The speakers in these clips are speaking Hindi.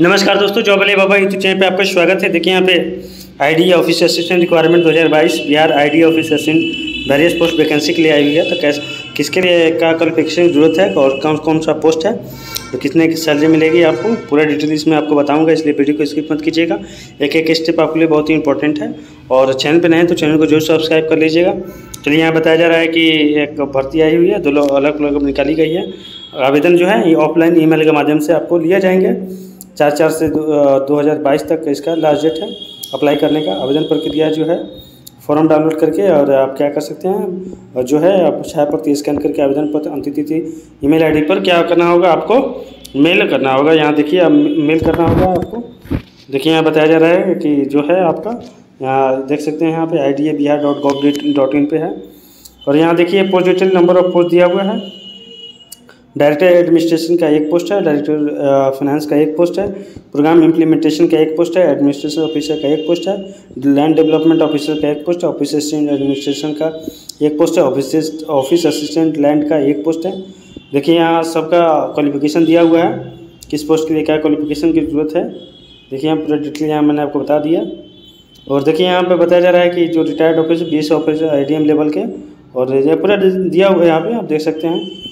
नमस्कार दोस्तों, job Ali Baba YouTube channel पे आपका स्वागत है। देखिए यहाँ पे ID office assistant requirement 2022 Bihar ID office assistant various post vacancy के लिए आई हुई है। तो कैसे, किसके लिए क्या क्वालिफिकेशन की ज़रूरत है और कौन कौन सा पोस्ट है? तो कितने की सैलरी मिलेगी आपको? पूरा डिटेल इसमें आपको बताऊँगा, इसलिए वीडियो को स्किप मत कीजिएगा। एक एक स्टेप आपके लिए बहुत ही इंपॉर्टेंट है। और चैनल पर नए तो चैनल को ज़रूर सब्सक्राइब कर लीजिएगा। चलिए यहाँ बताया जा रहा है कि एक भर्ती आई हुई है, दो लोग अलग अलग निकाली गई है। आवेदन जो है, ये ऑफलाइन ईमेल के माध्यम से आपको लिया जाएँगे। चार चार से दो हज़ार बाईस तक इसका लास्ट डेट है। अप्लाई करने का आवेदन प्रक्रिया जो है फॉर्म डाउनलोड करके और आप क्या कर सकते हैं, और जो है, आप छाया प्रति स्कैन करके आवेदन पत्र, अंतिम तिथि ईमेल आईडी पर क्या करना होगा आपको मेल करना होगा। यहाँ देखिए आप मेल करना होगा आपको। देखिए, यहाँ बताया जा रहा है कि जो है आपका, यहाँ देख सकते हैं, यहाँ पे I D A Bihar dot gov dot in पर है। और यहाँ देखिए post detail number of post दिया हुआ है। डायरेक्टर एडमिनिस्ट्रेशन का एक पोस्ट है, डायरेक्टर फाइनेंस का एक पोस्ट है, प्रोग्राम इम्प्लीमेंटेशन का एक पोस्ट है एडमिनिस्ट्रेशन ऑफिसर का एक पोस्ट है लैंड डेवलपमेंट ऑफिसर का एक पोस्ट है ऑफ़िस असिस्टेंट एडमिनिस्ट्रेशन का एक पोस्ट है ऑफ़िस ऑफ़िस असिस्टेंट लैंड का एक पोस्ट है। देखिए यहाँ सबका क्वालिफिकेशन दिया हुआ है, किस पोस्ट के लिए क्या क्वालिफिकेशन की ज़रूरत है। देखिए यहाँ पूरा डिटेल यहाँ मैंने आपको बता दिया। और देखिए यहाँ पे बताया जा रहा है कि जो retired officer B S officer IDM level के, और पूरा दिया हुआ है यहाँ पे, आप देख सकते हैं।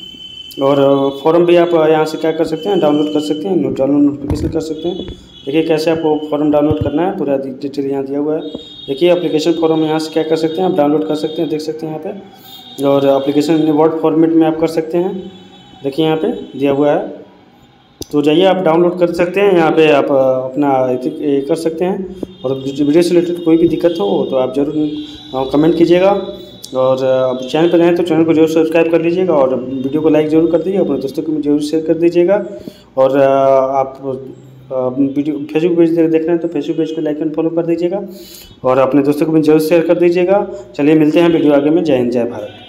और फॉर्म भी आप यहाँ से क्या कर सकते हैं? डाउनलोड कर सकते हैं डाउनलोड नोटिफिकेशन कर सकते हैं। देखिए कैसे आपको फॉर्म डाउनलोड करना है, पूरा डिटेल यहाँ दिया हुआ है। देखिए एप्लीकेशन फॉर्म यहाँ से क्या कर सकते हैं, आप डाउनलोड कर सकते हैं, देख सकते हैं यहाँ पे। और एप्लीकेशन वर्ड फॉर्मेट में आप कर सकते हैं, देखिए यहाँ पे दिया हुआ है। तो जाइए आप डाउनलोड कर सकते हैं, यहाँ पे आप अपना कर सकते हैं। और वीडियो से रिलेटेड कोई भी दिक्कत हो तो आप ज़रूर कमेंट कीजिएगा। और अब चैनल पर नए तो चैनल को ज़रूर सब्सक्राइब कर लीजिएगा और वीडियो को लाइक ज़रूर कर दीजिए अपने दोस्तों को ज़रूर शेयर कर दीजिएगा। और आप वीडियो फेसबुक पेज देख रहे हैं तो फेसबुक पेज को लाइक एंड फॉलो कर दीजिएगा और अपने दोस्तों को भी ज़रूर शेयर कर दीजिएगा। चलिए मिलते हैं वीडियो आगे में। जय हिंद, जय भारत।